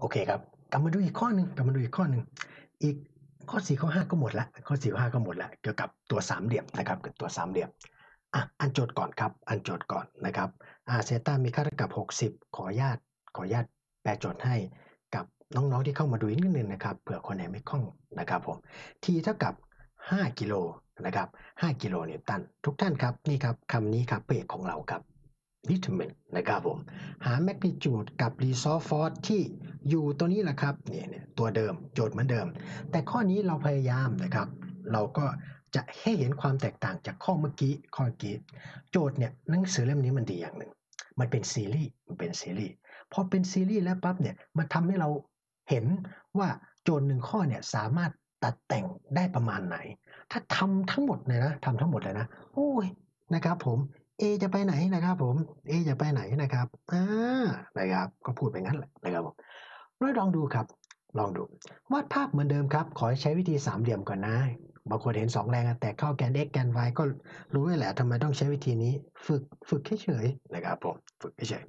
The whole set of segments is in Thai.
โอเคครับ กลับมาดูอีกข้อหนึ่งกลับมาดูอีกข้อหนึ่งอีกข้อสี่ข้อห้าก็หมดละข้อสี่ข้อห้าก็หมดละเกี่ยวกับตัวสามเหลี่ยมนะครับกับตัวสามเหลี่ยมอะอันโจทย์ก่อนครับ อันโจทย์ก่อนนะครับอ่าเซต้ามีค่าเท่ากับ 60 ขออนุญาตขอญาตแปลโจทย์ให้กับน้องๆที่เข้ามาดูอีกนิดนึงนะครับเผื่อคนไหนไม่คล่องนะครับผมทีเท่ากับ 5 กิโลนะครับ5กิโลนิวตันทุกท่านครับนี่ครับคำนี้ครับเปรกของเราครับ determine นะครับผมหา magnitude กับ resultant force ที่อยู่ตัวนี้แหละครับเนี่ยเนี่ยตัวเดิมโจทย์เหมือนเดิม แต่ข้อนี้เราพยายามนะครับ เราก็จะให้เห็นความแตกต่างจากข้อเมื่อกี้ข้อเมื่อกี้ โจทย์เนี่ยหนังสือเล่มนี้มันดีอย่างหนึ่งมันเป็นซีรีส์มันเป็นซีรีส์พอเป็นซีรีส์แล้วปั๊บเนี่ยมันทำให้เราเห็นว่าโจทย์หนึ่งข้อเนี่ยสามารถตัดแต่งได้ประมาณไหน ถ้าทำทั้งหมดเลยนะทำทั้งหมดเลยนะโอ้ยนะครับผม A จะไปไหนนะครับผม A จะไปไหนนะครับอ่านะครับ ก็พูดไปงั้นแหละนะครับผมเราลองดูครับ ลองดู วาดภาพเหมือนเดิมครับ ขอให้ใช้วิธีสามเหลี่ยมก่อนนะ บางคนเห็น2แรงแตกเข้าแกน x แกน y ก็รู้แหละทำไมต้องใช้วิธีนี้ ฝึกฝึกเฉยๆนะครับผมฝึกเฉย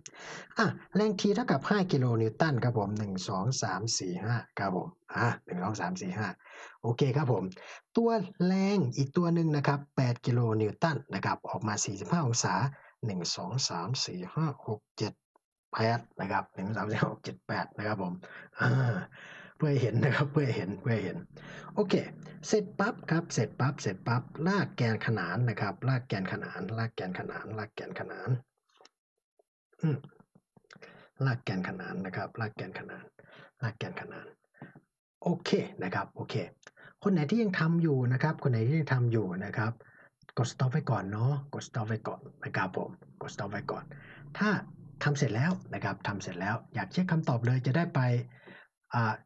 อะแรงทีเท่ากับ 5 กิโลนิวตันครับผม 1 2 3 4 5ครับผมอะ1 2 3 4 5 โอเคครับผม ตัวแรงอีกตัวหนึ่งนะครับ 8 กิโลนิวตันนะครับออกมา 45 องศา 1 2 3 4 5 6 7 8นะครับ1 2 3 4 6 7 8นะครับผมอ่า พื่อเห็นนะครับเพื่อเห็นเพื่อเห็นโอเค เสร็จปั๊บครับเสร็จปั๊บเสร็จปั๊บลากแกนขนานนะครับลากแกนขนานลากแกนขนานลากแกนขนานอืลากแกนขนานนะครับลากแกนขนานลากแกนขนานโอเคนะครับโอเค คนไหนที่ยังทำอยู่นะครับ คนไหนที่ยังทำอยู่นะครับ กด stop ไว้ก่อนเนาะกด stop ไว้ก่อนนะครับผมกด stop ไว้ก่อน ถ้าทำเสร็จแล้วนะครับทำเสร็จแล้วอยากเช็คคำตอบเลยจะได้ไป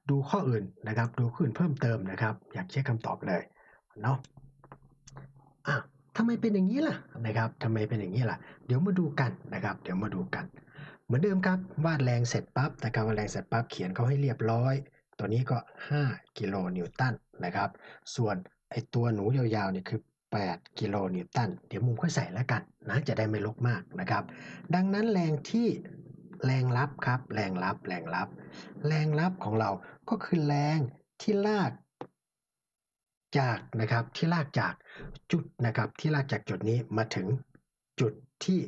ดูข้ออื่นนะครับ ดูข้ออื่นเพิ่มเติมนะครับ อยากเช็คคำตอบเลยเนาะอะทำไมเป็นอย่างนี้ล่ะนะครับทำไมเป็นอย่างนี้ล่ะ เดี๋ยวมาดูกันนะครับ เดี๋ยวมาดูกัน เหมือนเดิมครับ วาดแรงเสร็จปั๊บนะครับวาดแรงเสร็จปั๊บเขียนเขาให้เรียบร้อย ตัวนี้ก็ 5 กิโลนิวตันนะครับ ส่วนไอตัวหนูยาวๆเนี่ยคือ 8 กิโลนิวตัน เดี๋ยวมุมค่อยใส่แล้วกันนะ จะได้ไม่ลกมากนะครับ ดังนั้นแรงที่ แรงรับครับ แรงรับ แรงรับ แรงรับของเราก็คือแรงที่ลากจากนะครับที่ลากจากจุดนะครับที่ลากจากจุดนี้มาถึงจุดที่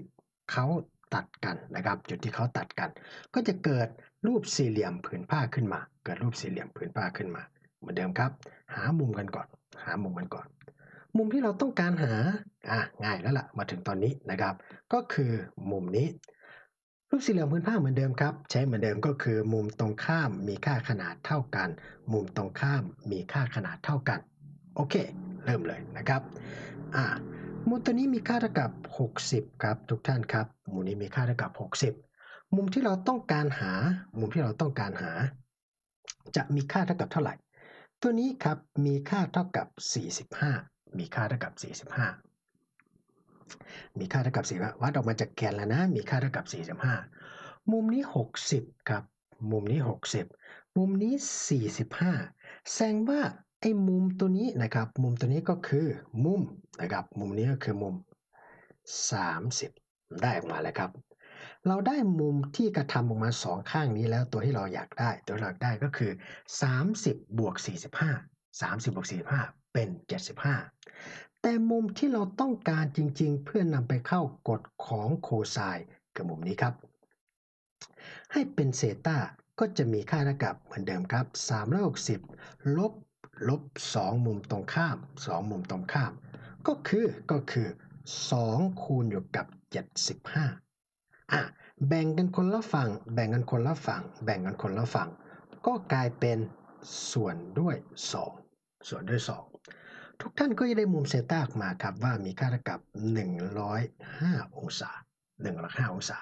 เขาตัดกันนะครับ จุดที่เขาตัดกัน ก็จะเกิดรูปสี่เหลี่ยมผืนผ้าขึ้นมา เกิดรูปสี่เหลี่ยมผืนผ้าขึ้นมา เหมือนเดิมครับ หามุมกันก่อน หามุมกันก่อน มุมที่เราต้องการหาอะง่ายแล้วล่ะมาถึงตอนนี้นะครับ ก็คือมุมนี้ รูปสี่เหลี่ยมพื้นผ้าเหมือนเดิมครับ ใช้เหมือนเดิมก็คือ มุมตรงข้ามมีค่าขนาดเท่ากัน มุมตรงข้ามมีค่าขนาดเท่ากัน โอเค เริ่มเลยนะครับอ่ามุมตัวนี้มีค่าเท่ากับ 60 ครับทุกท่านครับ มุมนี้มีค่าเท่ากับ 60 มุมที่เราต้องการหา มุมที่เราต้องการหา จะมีค่าเท่ากับเท่าไหร่ ตัวนี้ครับมีค่าเท่ากับ 45 มีค่าเท่ากับ 45 มีค่าเท่ากับ4วัดออกมาจากแกนแล้วนะ มีค่าเท่ากับ 45 มุมนี้ 60 ครับ มุมนี้ 60 มุมนี้ 45 แสดงว่าไอ้มุมตัวนี้นะครับ มุมตัวนี้ก็คือมุมนะครับ มุมนี้ก็คือมุม 30 ได้ออกมาแล้วครับ เราได้มุมที่กระทำออกมาสองข้างนี้แล้วตัวที่เราอยากได้ ตัวเราอยากได้ก็คือ 30 บวก 45 30บวก45 เป็น 75 แต่มุมที่เราต้องการจริงๆ เพื่อนำไปเข้ากฎของโคไซน์คือมุมนี้ครับ ให้เป็นเซตาก็จะมีค่าเท่ากับเหมือนเดิมครับ 360 ลบ ลบ 2 มุมตรงข้าม 2 มุมตรงข้าม ก็คือก็คือ 2 คูณอยู่กับ 75 อะ แบ่งกันคนละฝั่ง แบ่งกันคนละฝั่ง แบ่งกันคนละฝั่ง ก็กลายเป็นส่วนด้วย 2 ส่วนด้วย 2 ทุกท่านก็จะได้มุมเซตาออกมาครับว่ามีค่าเท่ากับ 105 องศา105องศา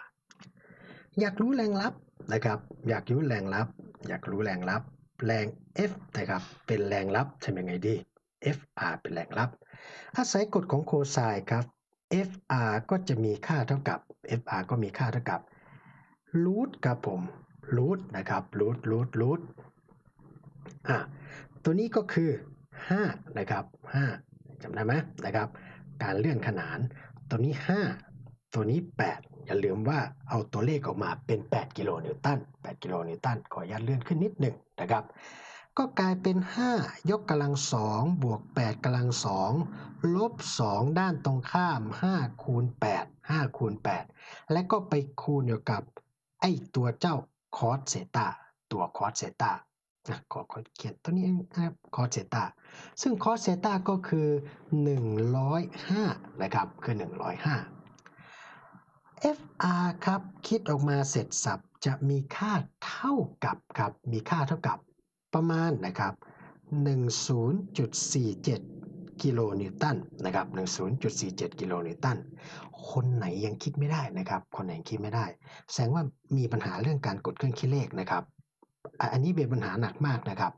อยากรู้แรงลับนะครับ อยากรู้แรงลับ อยากรู้แรงลับ แรง F นะครับ เป็นแรงลับทำยังไงดี FR เป็นแรงลับ อาศัยกฎของโคไซน์ครับ FR ก็จะมีค่าเท่ากับ FR ก็มีค่าเท่ากับรูทครับผมรูทนะครับรูทรูทรูทอะตัวนี้ก็คือ 5นะครับ5จำได้ไหมนะครับ การเลื่อนขนาน ตัวนี้ 5 ตัวนี้ 8 อย่าลืมว่าเอาตัวเลขออกมาเป็น 8 กิโลนิวตัน8กิโลนิวตันขออนุญาตเลื่อนขึ้นนิดหนึ่งนะครับ ก็กลายเป็น 5 ยกกำลัง2บวก 8กำลัง2ลบ 2 ด้านตรงข้าม 5 คูณ 8 5 คูณ 8 และก็ไปคูณอยู่กับไอ้ตัวเจ้าคอสเซตาตัว cos theta ขอขอเขียนตัวนี้นะครับ cos theta ซึ่ง cos theta ก็คือ 105 นะครับ คือ 105 FR ครับ คิดออกมาเสร็จสับจะมีค่าเท่ากับครับ มีค่าเท่ากับประมาณนะครับ 10.47 กิโลนิวตันนะครับ 10.47 กิโลนิวตัน คนไหนยังคิดไม่ได้นะครับ คนไหนคิดไม่ได้ แสดงว่ามีปัญหาเรื่องการกดเครื่องคิดเลขนะครับ อันนี้เป็นปัญหาหนักมากนะครับ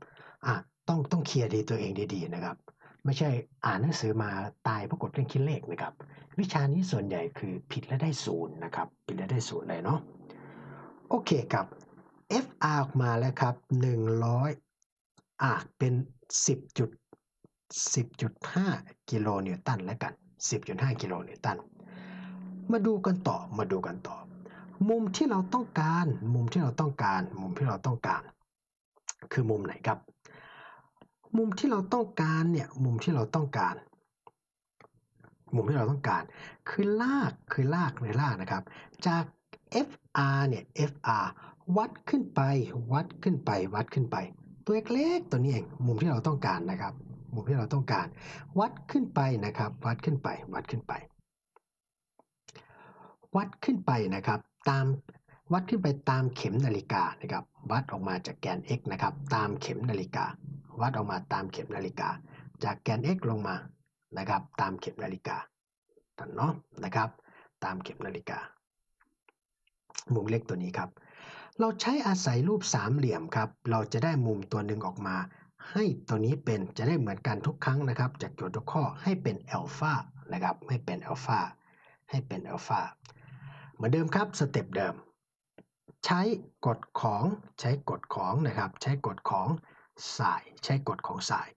อะต้องต้องเคลียร์ดีตัวเองดีๆนะครับ ไม่ใช่อ่านหนังสือมาตายเพราะกดเรื่องคิดเลขนะครับ วิชานี้ส่วนใหญ่คือผิดและได้ศูนย์นะครับ ผิดและได้ศูนย์เลยเนาะโอเคครับ FR ออกมาแล้วครับ 100 อะเป็น 10จุด10.5 กิโลนิวตันแล้วกัน 10.5 กิโลนิวตัน มาดูกันต่อ มาดูกันต่อ มุมที่เราต้องการ มุมที่เราต้องการ มุมที่เราต้องการ คือมุมไหนครับ มุมที่เราต้องการเนี่ยมุมที่เราต้องการ มุมที่เราต้องการ คือลากคือลากในลากนะครับ จาก FR เนี่ย FR วัดขึ้นไป วัดขึ้นไป วัดขึ้นไป ตัวเล็กๆตัวนี้เอง มุมที่เราต้องการนะครับ มุมที่เราต้องการ วัดขึ้นไปนะครับ วัดขึ้นไป วัดขึ้นไป วัดขึ้นไปนะครับ ตามวัดขึ้นไปตามเข็มนาฬิกานะครับ วัดออกมาจากแกน x นะครับ ตามเข็มนาฬิกา วัดออกมาตามเข็มนาฬิกา จากแกน x ลงมานะครับ ตามเข็มนาฬิกาตันเนาะนะครับ ตามเข็มนาฬิกา มุมเล็กตัวนี้ครับ เราใช้อาศัยรูปสามเหลี่ยมครับ เราจะได้มุมตัวหนึ่งออกมา ให้ตัวนี้เป็นจะได้เหมือนกันทุกครั้งนะครับ จากโจทย์ทุกข้อให้เป็นอัลฟานะครับ ให้เป็นอัลฟาให้เป็นอัลฟา เหมือนเดิมครับสเต็ปเดิม ใช้กฎของใช้กฎของนะครับ ใช้กฎของสาย ใช้กฎของสาย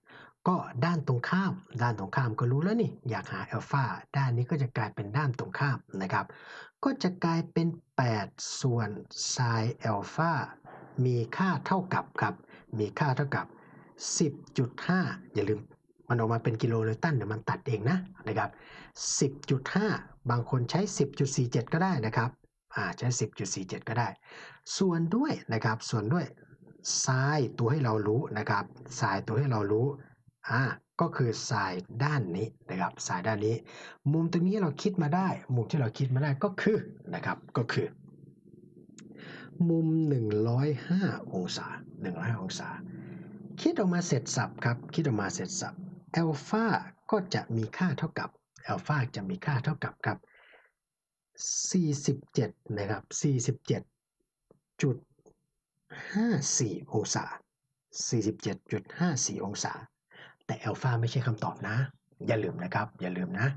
ก็ด้านตรงข้าม ด้านตรงข้ามก็รู้แล้วนี่อยากหาอัลฟาด้านนี้ก็จะกลายเป็นด้านตรงข้ามนะครับ ก็จะกลายเป็น 8 ส่วนไซน์อัลฟามีค่าเท่ากับครับมีค่าเท่ากับ 10.5 อย่าลืม มันออกมาเป็นกิโลนิวตันเดี๋ยวมันตัดเองนะนะครับ10.5 บางคนใช้ 10.47 ก็ได้นะครับอ่าใช้ 10.47 ก็ได้ ส่วนด้วยนะครับส่วนด้วยไซน์ตัวให้เรารู้นะครับไซน์ตัวให้เรารู้อ่าก็คือไซน์ด้านนี้นะครับไซน์ด้านนี้ มุมตรงนี้เราคิดมาได้ มุมที่เราคิดมาได้ก็คือนะครับก็คือ มุม 105 องศา 105 องศา คิดออกมาเสร็จสับครับ คิดออกมาเสร็จสับ อัลฟาก็จะมีค่าเท่ากับอัลฟาจะมีค่าเท่ากับครับ 47 นะครับ 47จุด54 องศา 47.54 องศา แต่อัลฟาไม่ใช่คำตอบนะ อย่าลืมนะครับ อย่าลืมนะ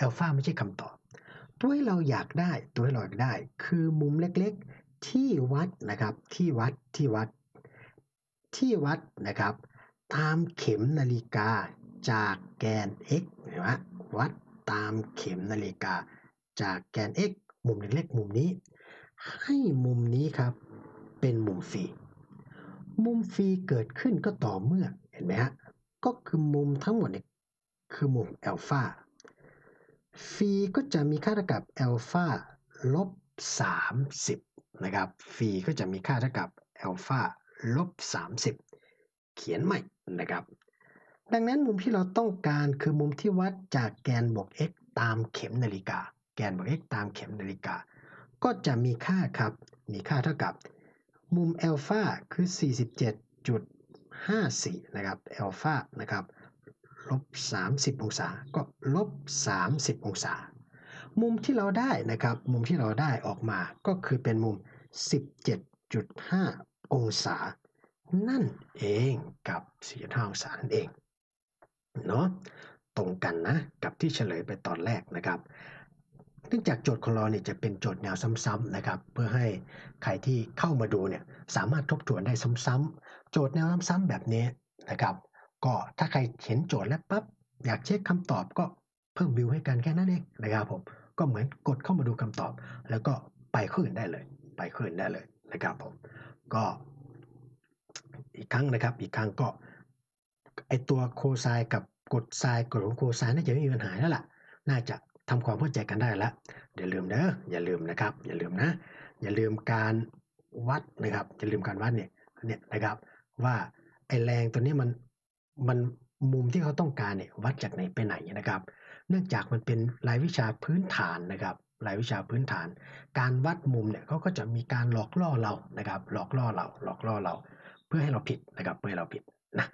อัลฟาไม่ใช่คำตอบ ตัวที่เราอยากได้ตัวที่เราอยากได้ คือมุมเล็กๆที่วัดนะครับที่วัดที่วัดที่วัดนะครับ ตามเข็มนาฬิกา จากแกน x เห็นไหมวัดตามเข็มนาฬิกา จากแกน x มุมเล็กๆมุมนี้ ให้มุมนี้ครับเป็นมุมฟรีมุมฟรีเกิดขึ้นก็ต่อเมื่อเห็นไหมฮะก็คือมุมทั้งหมดเนี่ยคือมุมอัลฟาฟรีก็จะมีค่าเท่ากับอัลฟาลบ30นะครับฟรีก็จะมีค่าเท่ากับอัลฟาลบ30 เขียนใหม่นะครับ ดังนั้นมุมที่เราต้องการคือมุมที่วัดจากแกนบวก x ตามเข็มนาฬิกา แกนบวก x ตามเข็มนาฬิกา ก็จะมีค่าครับ มีค่าเท่ากับ มุมอัลฟาคือ 47.54 นะครับอัลฟานะครับลบ 30 องศา ก็ลบ 30 องศา มุมที่เราได้นะครับ มุมที่เราได้ออกมาก็คือเป็นมุม 17.5 องศา นั่นเองกับ 45 องศานั่นเอง เนาะตรงกันนะกับที่เฉลยไปตอนแรกนะครับเนื่องจากโจทย์ของเราเนี่ยจะเป็นโจทย์แนวซ้ำๆนะครับ เพื่อให้ใครที่เข้ามาดูเนี่ยสามารถทบทวนได้ซ้ำๆโจทย์แนวซ้ำๆแบบนี้นะครับ ก็ถ้าใครเห็นโจทย์แล้วปั๊บอยากเช็คคำตอบก็เพิ่มวิวให้กันแค่นั้นเองนะครับผมก็เหมือนกดเข้ามาดูคำตอบ แล้วก็ไปขึ้นได้เลย ไปขึ้นได้เลยนะครับผมก็อีกครั้งนะครับอีกครั้งก็ ไอตัวโคไซน์กับกดไซน์กดของโคไซน์น่าจะไม่มีปัญหาแล้วล่ะ น่าจะทำความเข้าใจกันได้แล้วอย่าลืมเด้ออย่าลืมนะครับ อย่าลืมนะ อย่าลืมการวัดนะครับ อย่าลืมการวัดเนี่ยเนี่ยนะครับ ว่าไอแรงตัวนี้มันมันมุมที่เขาต้องการเนี่ยวัดจากไหนไปไหนนะครับ เนื่องจากมันเป็นรายวิชาพื้นฐานนะครับรายวิชาพื้นฐาน การวัดมุมเนี่ยเขาก็จะมีการหลอกล่อเรานะครับ หลอกล่อเรา หลอกล่อเรา เพื่อให้เราผิดนะครับ เพื่อให้เราผิดนะ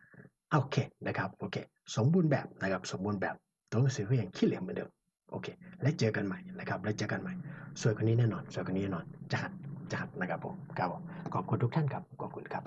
โอเคนะครับโอเคสมบูรณ์แบบนะครับสมบูรณ์แบบตัวหนังสือก็ยังขี้เหร่เหมือนเดิมโอเค แล้วเจอกันใหม่นะครับแล้วเจอกันใหม่ สวยคนนี้แน่นอน สวยคนนี้แน่นอนจัดจัดนะครับผมครับขอบคุณทุกท่านครับขอบคุณครับ